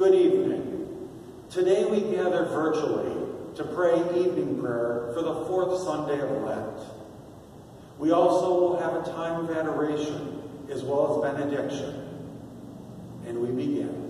Good evening. Today we gather virtually to pray evening prayer for the fourth Sunday of Lent. We also will have a time of adoration as well as benediction. And we begin.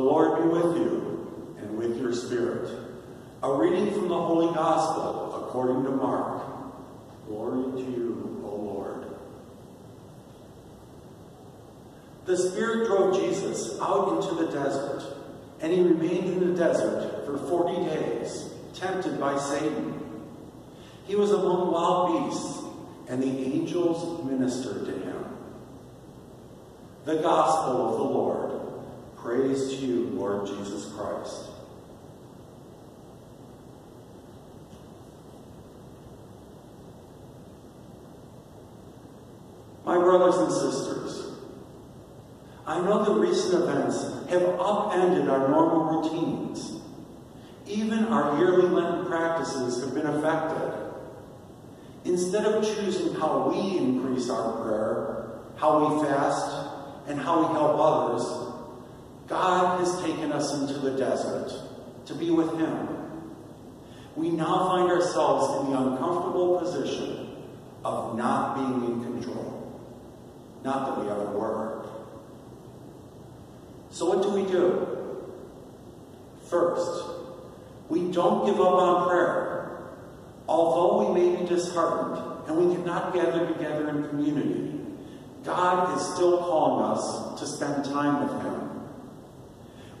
Lord be with you and with your spirit. A reading from the Holy Gospel according to Mark. Glory to you, O Lord. The Spirit drove Jesus out into the desert, and he remained in the desert for 40 days, tempted by Satan. He was among wild beasts, and the angels ministered to him. The Gospel of the Lord. Praise to you, Lord Jesus Christ. My brothers and sisters, I know that recent events have upended our normal routines. Even our yearly Lenten practices have been affected. Instead of choosing how we increase our prayer, how we fast, and how we help others, God has taken us into the desert to be with Him. We now find ourselves in the uncomfortable position of not being in control. Not that we ever were. So, what do we do? First, we don't give up on prayer. Although we may be disheartened and we cannot gather together in community, God is still calling us to spend time with Him.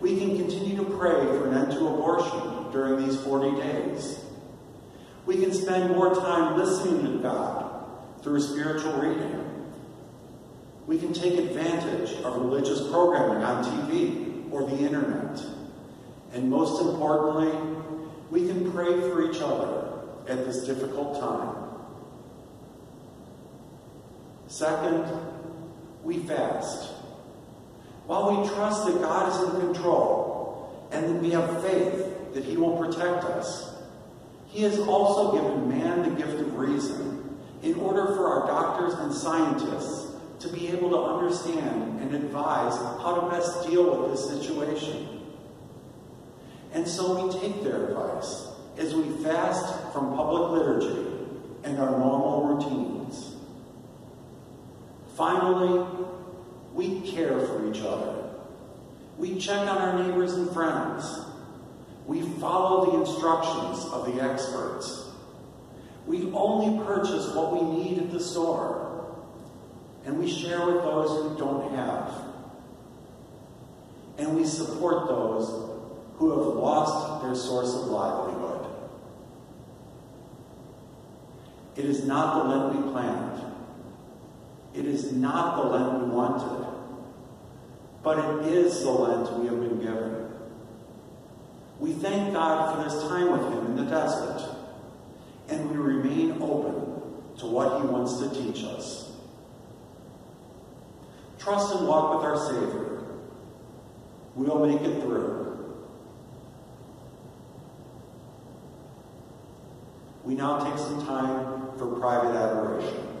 We can continue to pray for an end to abortion during these 40 days. We can spend more time listening to God through spiritual reading. We can take advantage of religious programming on TV or the internet. And most importantly, we can pray for each other at this difficult time. Second, we fast. While we trust that God is in control and that we have faith that He will protect us, He has also given man the gift of reason in order for our doctors and scientists to be able to understand and advise how to best deal with this situation. And so we take their advice as we fast from public liturgy and our normal routines. Finally, we care for each other. We check on our neighbors and friends. We follow the instructions of the experts. We only purchase what we need at the store. And we share with those who don't have. And we support those who have lost their source of livelihood. It is not the Lent we planned. It is not the Lent we wanted. But it is the Lent we have been given. We thank God for this time with Him in the desert. And we remain open to what He wants to teach us. Trust and walk with our Savior. We'll make it through. We now take some time for private adoration.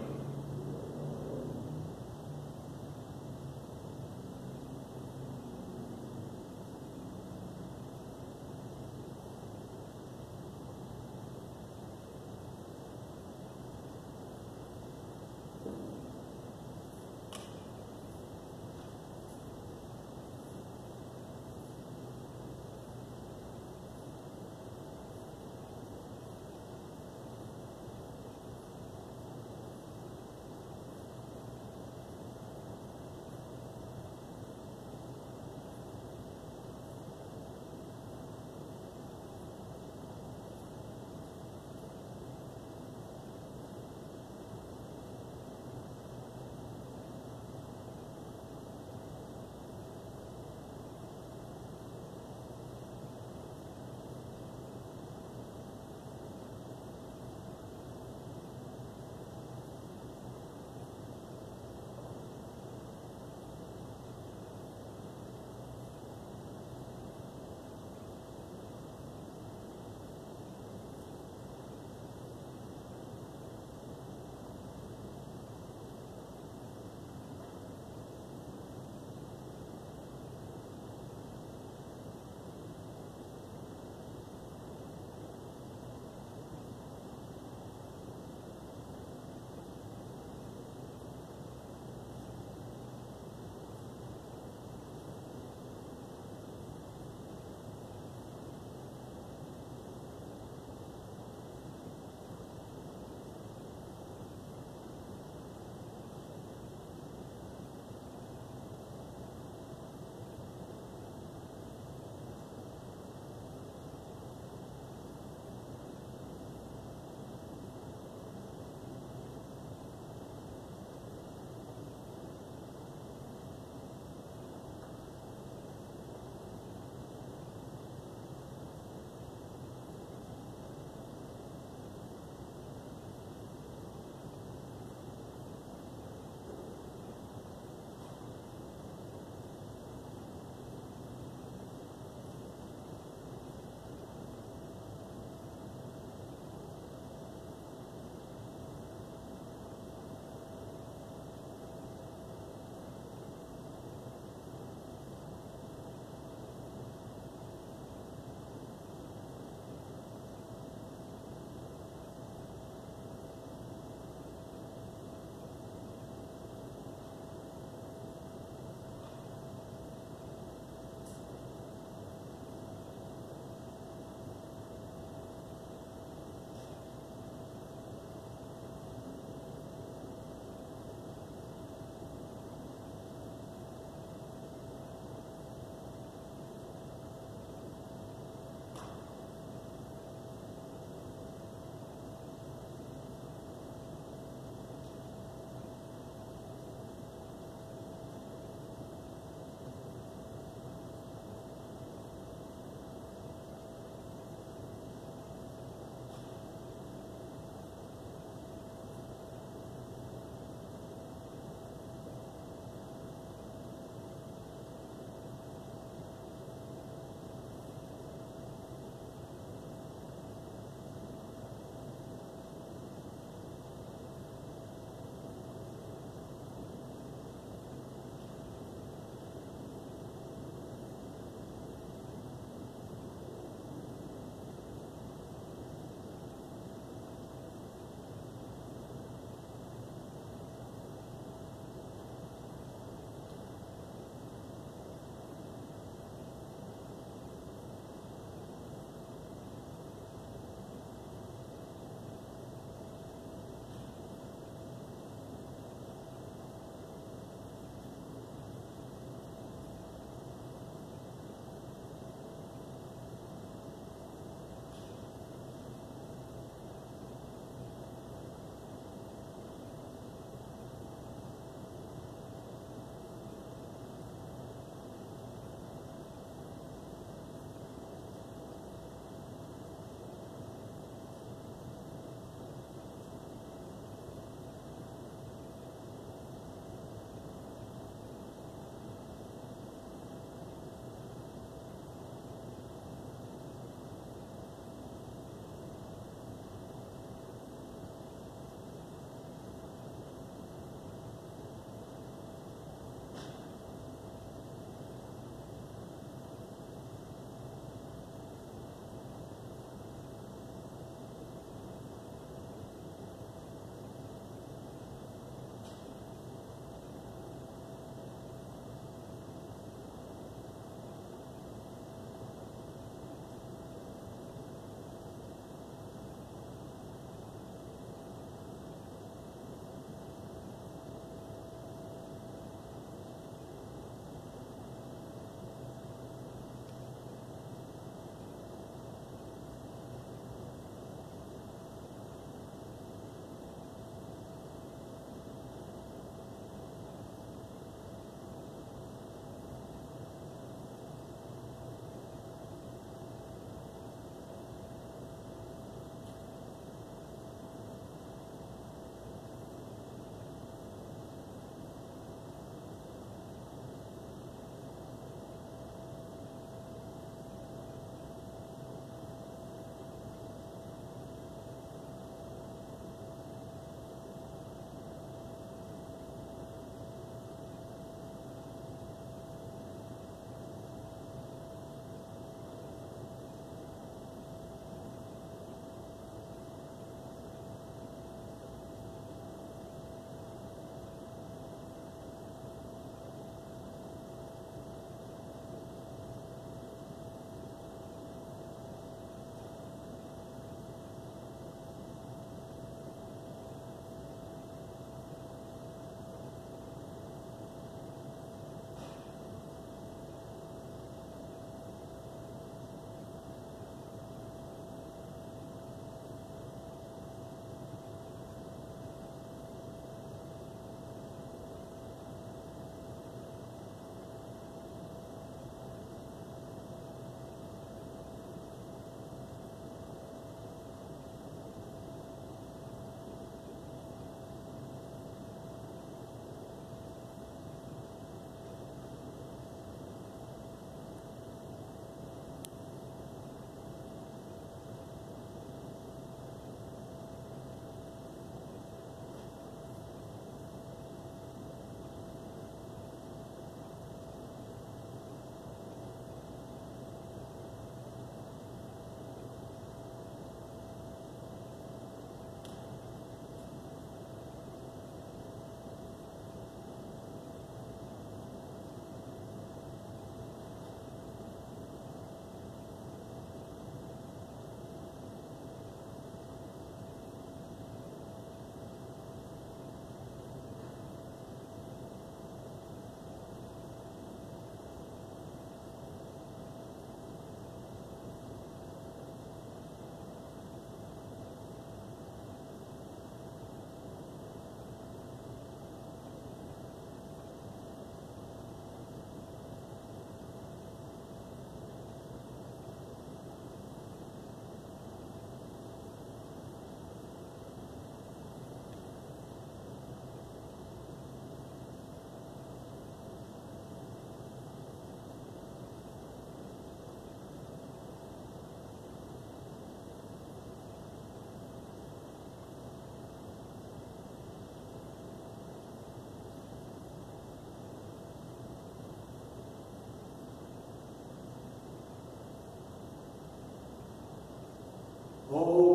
Oh.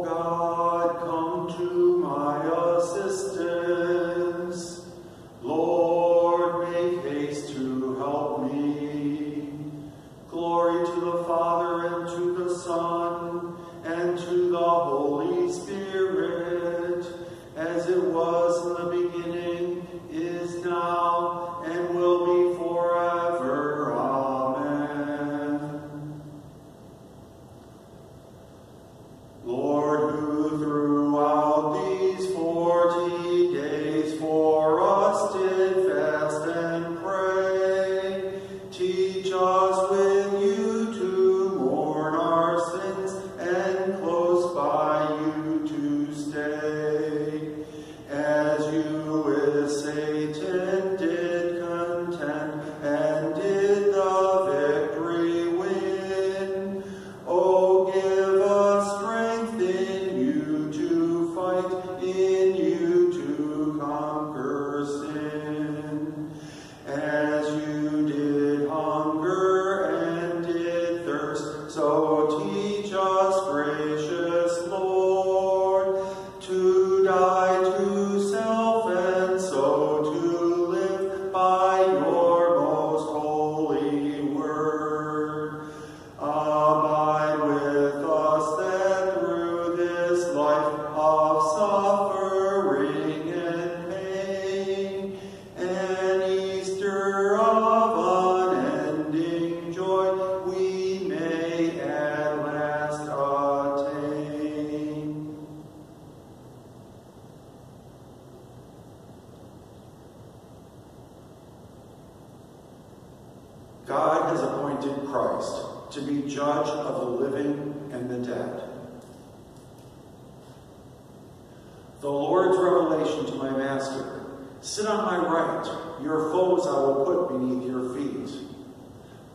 Has appointed Christ to be judge of the living and the dead. The Lord's revelation to my master Sit on my right, your foes I will put beneath your feet.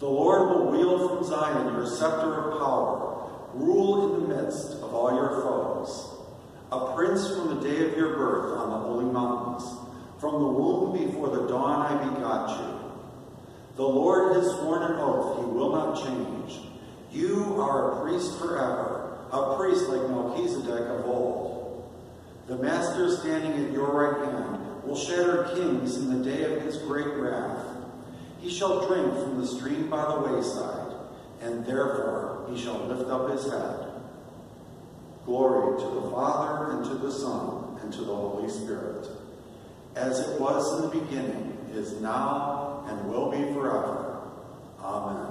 The Lord will wield from Zion your scepter of power, rule in the midst of all your foes. A prince from the day of your birth on the holy mountains, from the womb before the dawn I begot you. The Lord has sworn an oath he will not change. You are a priest forever, a priest like Melchizedek of old. The Master standing at your right hand will shatter kings in the day of his great wrath. He shall drink from the stream by the wayside, and therefore he shall lift up his head. Glory to the Father, and to the Son, and to the Holy Spirit, as it was in the beginning, is now, and will be forever. Amen.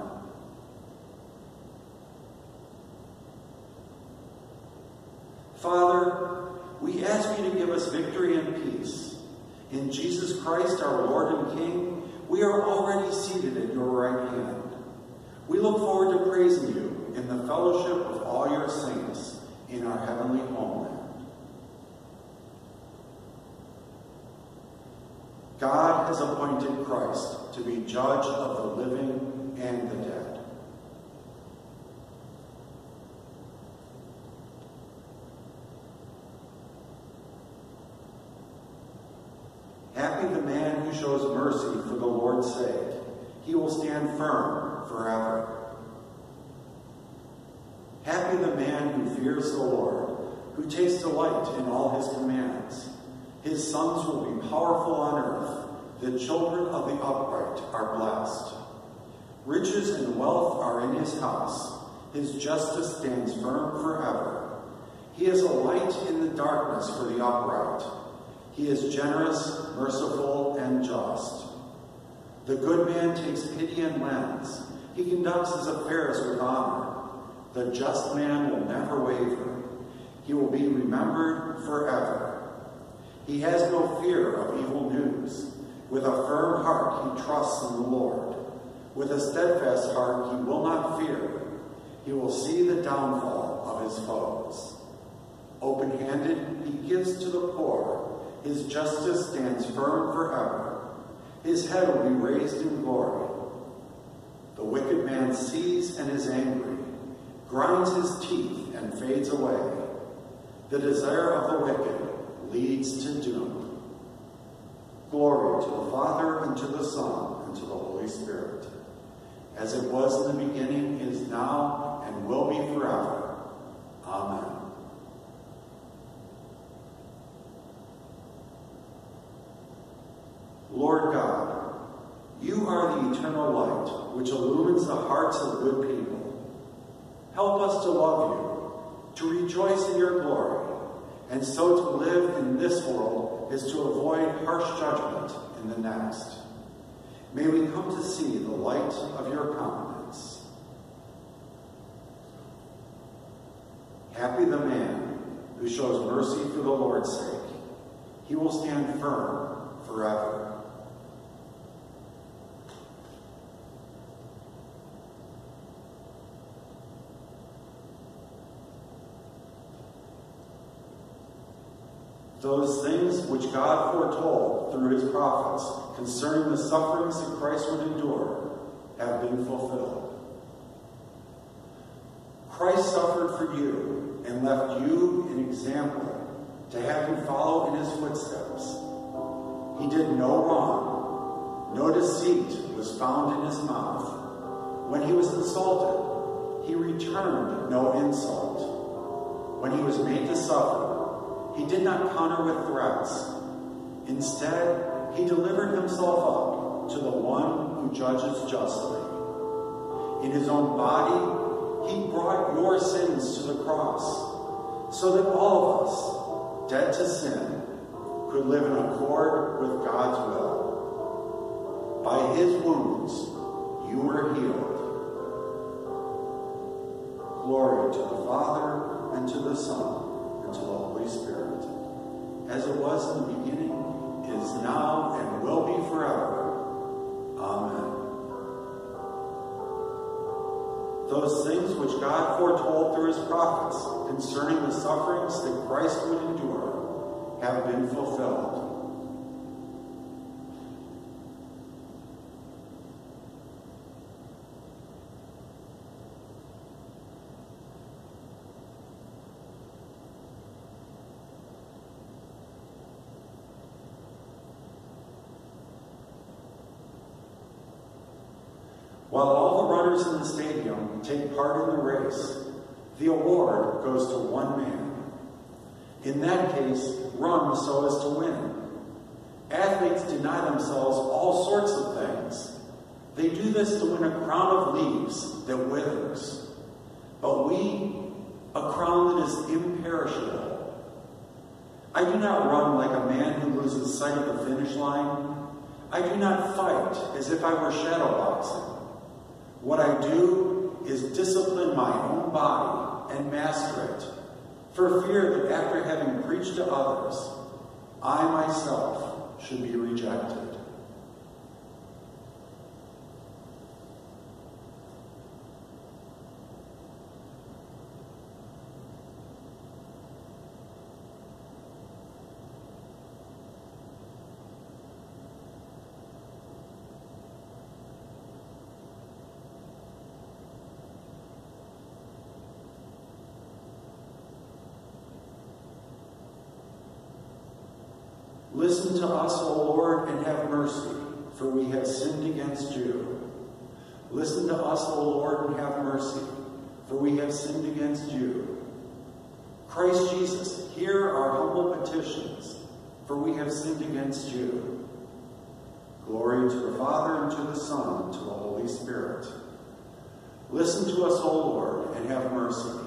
Father, we ask you to give us victory and peace. In Jesus Christ, our Lord and King, we are already seated at your right hand. We look forward to praising you in the fellowship of all your saints in our heavenly homeland. God has appointed Christ to be judge of the living and the dead. Happy the man who shows mercy for the Lord's sake. He will stand firm forever. Happy the man who fears the Lord, who takes delight in all his commands. His sons will be powerful on earth. The children of the upright are blessed. Riches and wealth are in his house. His justice stands firm forever. He is a light in the darkness for the upright. He is generous, merciful, and just. The good man takes pity and lends. He conducts his affairs with honor. The just man will never waver. He will be remembered forever. He has no fear of evil. With a firm heart he trusts in the Lord. With a steadfast heart he will not fear. He will see the downfall of his foes. Open-handed he gives to the poor. His justice stands firm forever. His head will be raised in glory. The wicked man sees and is angry, grinds his teeth and fades away. The desire of the wicked leads to doom. Glory to the Father, and to the Son, and to the Holy Spirit. As it was in the beginning, is now, and will be forever. Amen. Lord God, you are the eternal light which illumines the hearts of good people. Help us to love you, to rejoice in your glory, and so to live in this world is to avoid harsh judgment in the next. May we come to see the light of your countenance. Happy the man who shows mercy for the Lord's sake. He will stand firm forever. Those things which God foretold through his prophets concerning the sufferings that Christ would endure have been fulfilled. Christ suffered for you and left you an example to have you follow in his footsteps. He did no wrong, no deceit was found in his mouth. When he was insulted, he returned no insult. When he was made to suffer, he did not counter with threats. Instead, he delivered himself up to the one who judges justly. In his own body, he brought your sins to the cross, so that all of us, dead to sin, could live in accord with God's will. By his wounds, you were healed. Glory to the Father, and to the Son, and to the Holy Spirit, as it was in the beginning, is now, and will be forever. Amen. Those things which God foretold through his prophets concerning the sufferings that Christ would endure have been fulfilled. While runners in the stadium take part in the race, the award goes to one man. In that case, run so as to win. Athletes deny themselves all sorts of things. They do this to win a crown of leaves that withers. But we, a crown that is imperishable. I do not run like a man who loses sight of the finish line. I do not fight as if I were shadow boxing. What I do is discipline my own body and master it, for fear that after having preached to others, I myself should be rejected. Listen to us, O Lord, and have mercy, for we have sinned against you. Listen to us, O Lord, and have mercy, for we have sinned against you. Christ Jesus, hear our humble petitions, for we have sinned against you. Glory to the Father, and to the Son, and to the Holy Spirit. Listen to us, O Lord, and have mercy,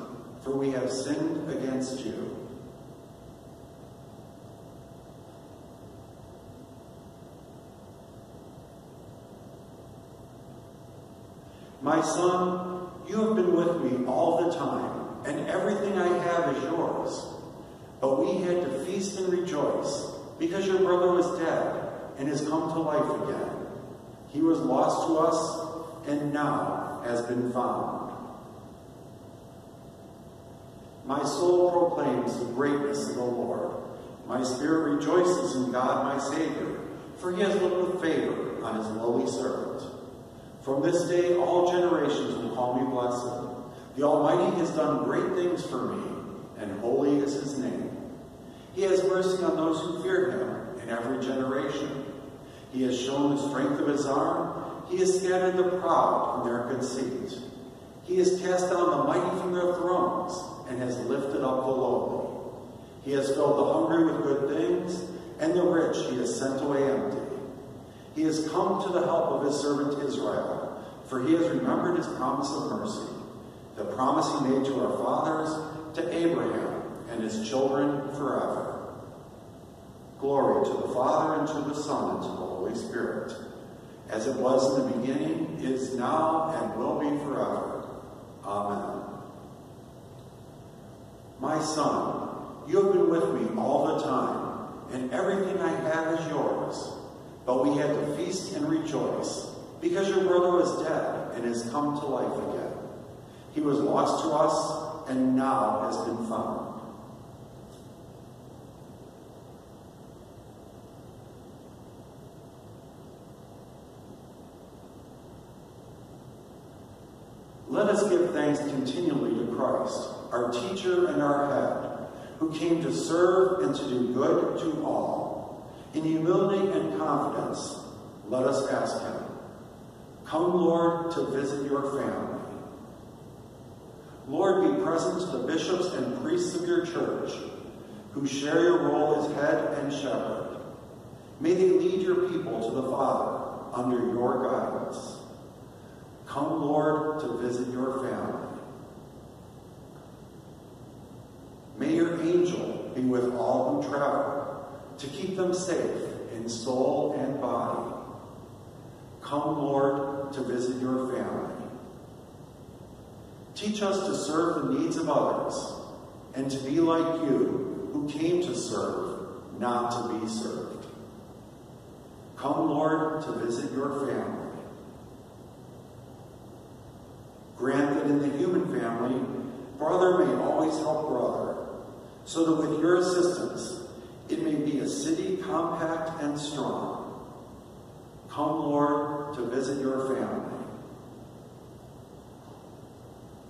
for we have sinned against you. My son, you have been with me all the time, and everything I have is yours. But we had to feast and rejoice, because your brother was dead and has come to life again. He was lost to us, and now has been found. My soul proclaims the greatness of the Lord. My spirit rejoices in God my Savior, for he has looked with favor on his lowly servant. From this day, all generations will call me blessed. The Almighty has done great things for me, and holy is his name. He has mercy on those who fear him in every generation. He has shown the strength of his arm. He has scattered the proud in their conceit. He has cast down the mighty from their thrones and has lifted up the lowly. He has filled the hungry with good things, and the rich he has sent away empty. He has come to the help of his servant Israel, for he has remembered his promise of mercy, the promise he made to our fathers, to Abraham and his children forever. Glory to the Father, and to the Son, and to the Holy Spirit, as it was in the beginning, is now, and will be forever. Amen. My son, you have been with me all the time, and everything I have is yours. But we had to feast and rejoice, because your brother was dead and has come to life again. He was lost to us, and now has been found. Let us give thanks continually to Christ, our teacher and our head, who came to serve and to do good to all. In humility and confidence, let us ask him, Come, Lord, to visit your family. Lord, be present to the bishops and priests of your church, who share your role as head and shepherd. May they lead your people to the Father under your guidance. Come, Lord, to visit your family. May your angel be with all who travel, to keep them safe in soul and body. Come, Lord, to visit your family. Teach us to serve the needs of others and to be like you, who came to serve, not to be served. Come, Lord, to visit your family. Grant that in the human family, brother may always help brother, so that with your assistance, it may be a city compact and strong. Come, Lord, to visit your family.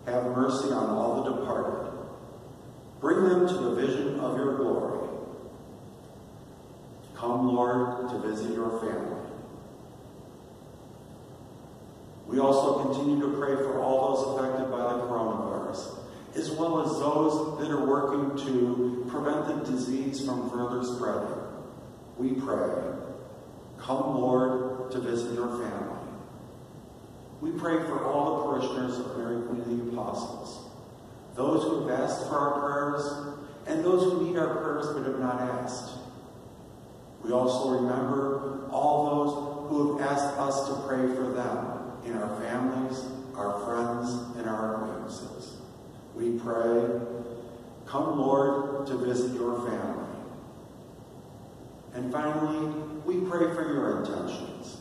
Have mercy on all the departed. Bring them to the vision of your glory. Come, Lord, to visit your family. We also continue to pray for all those affected by the coronavirus, as well as those that are working to prevent the disease from further spreading. We pray, come, Lord, to visit your family. We pray for all the parishioners of Mary Queen of the Apostles, those who have asked for our prayers, and those who need our prayers but have not asked. We also remember all those who have asked us to pray for them in our families, our friends, and our acquaintances. We pray, come Lord to visit your family. And finally, we pray for your intentions.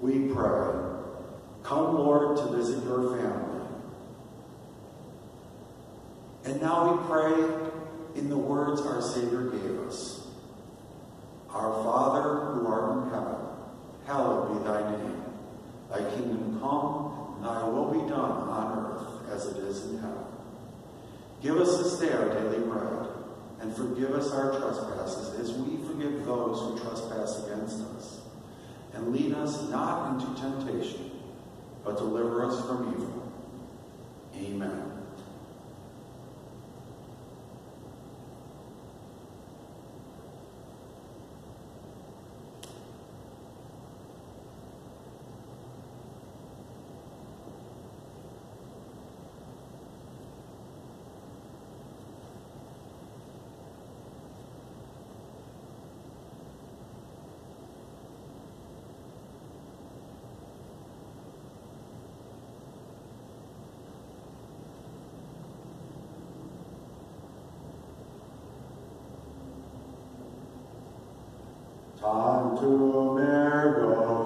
We pray, come Lord to visit your family. Pray in the words our Savior gave us. Our Father who art in heaven, hallowed be thy name. Thy kingdom come, thy will be done on earth as it is in heaven. Give us this day our daily bread, and forgive us our trespasses as we forgive those who trespass against us. And lead us not into temptation, but deliver us from evil. Amen. Tantum ergo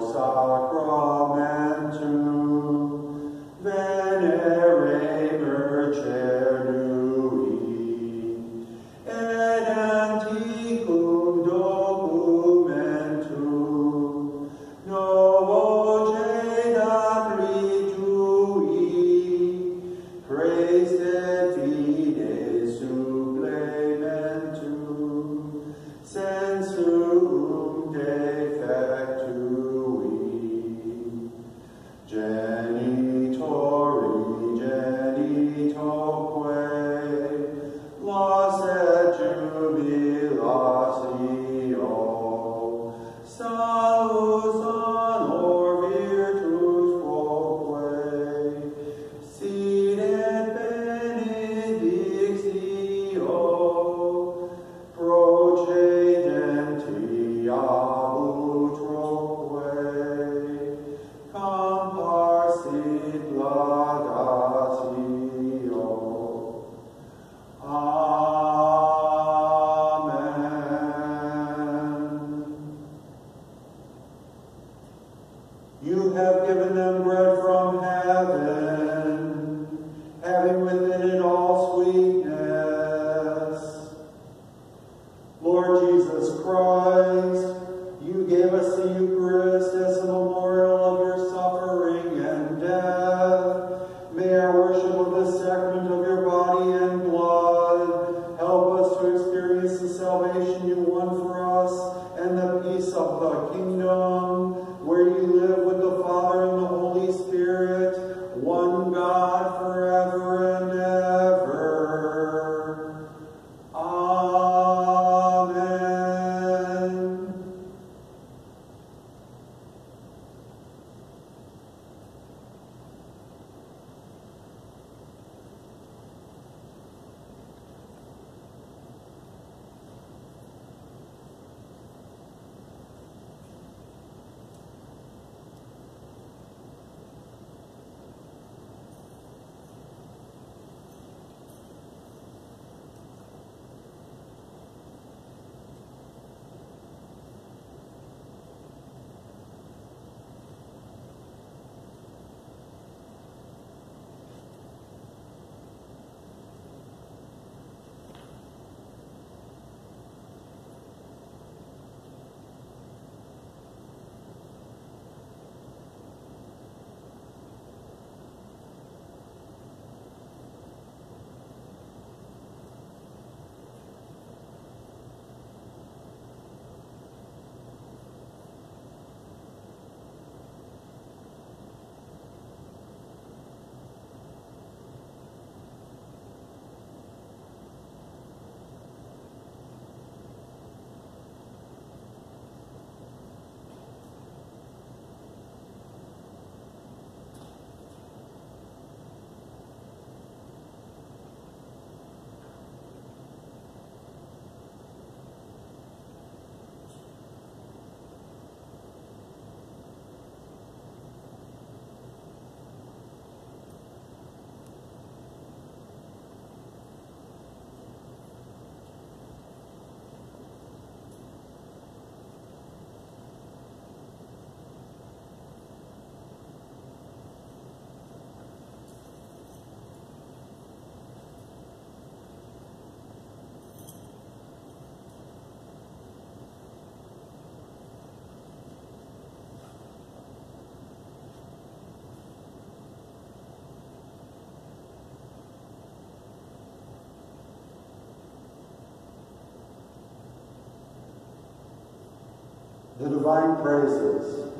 The divine praises.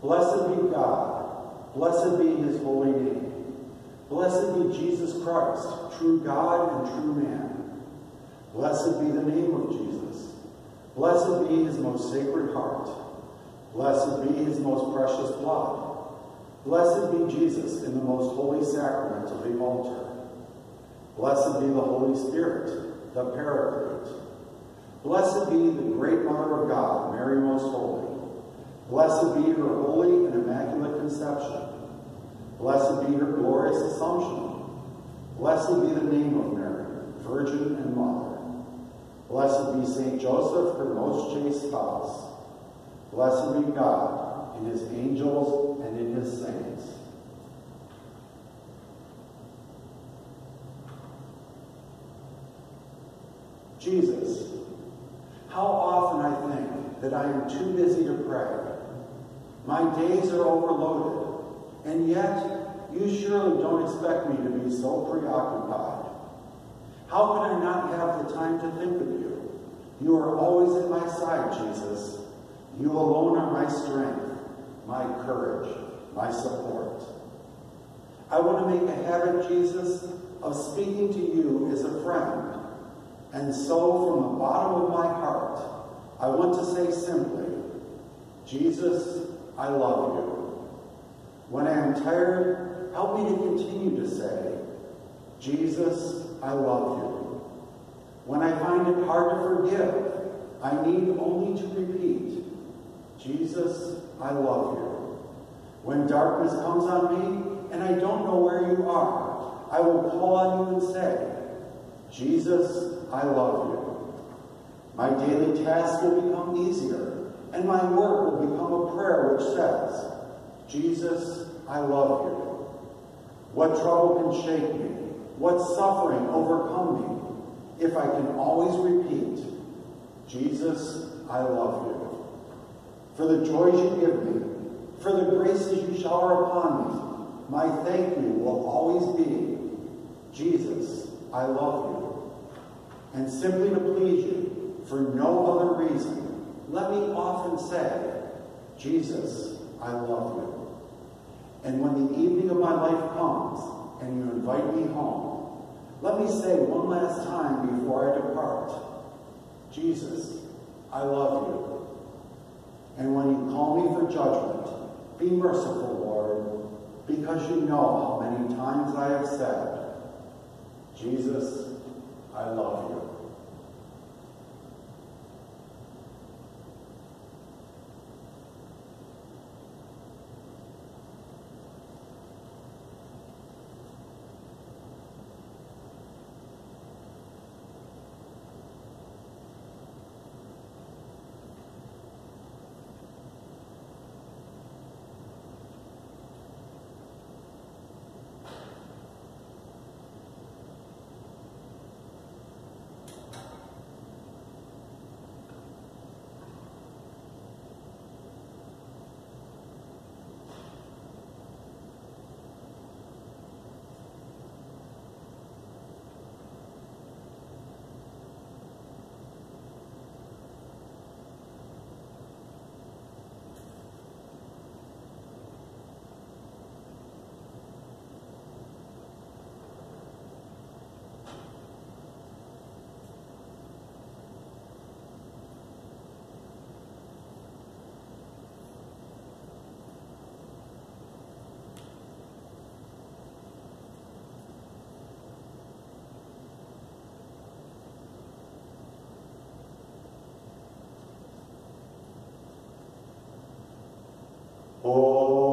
Blessed be God. Blessed be his holy name. Blessed be Jesus Christ, true God and true man. Blessed be the name of Jesus. Blessed be his most sacred heart. Blessed be his most precious blood. Blessed be Jesus in the most holy sacrament of the altar. Blessed be the Holy Spirit, the Paraclete. Blessed be the great Mother of God, Mary Most Holy. Blessed be her holy and immaculate conception. Blessed be her glorious assumption. Blessed be the name of Mary, Virgin and Mother. Blessed be Saint Joseph, her most chaste spouse. Blessed be God in his angels and in his saints. Jesus, how often I think that I am too busy to pray. My days are overloaded, and yet you surely don't expect me to be so preoccupied. How can I not have the time to think of you? You are always at my side, Jesus. You alone are my strength, my courage, my support. I want to make a habit, Jesus, of speaking to you as a friend. And so, from the bottom of my heart, I want to say simply, Jesus, I love you. When I am tired, help me to continue to say, Jesus, I love you. When I find it hard to forgive, I need only to repeat, Jesus, I love you. When darkness comes on me and I don't know where you are, I will call on you and say, Jesus, I love you. My daily tasks will become easier and my work will become a prayer which says, Jesus, I love you. What trouble can shake me? What suffering overcome me? If I can always repeat, Jesus, I love you. For the joys you give me, for the graces you shower upon me, my thank you will always be, Jesus, I love you. And simply to please you, for no other reason, let me often say, Jesus, I love you. And when the evening of my life comes and you invite me home, let me say one last time before I depart, Jesus, I love you. And when you call me for judgment, be merciful, Lord, because you know how many times I have said, Jesus, I love you. Oh.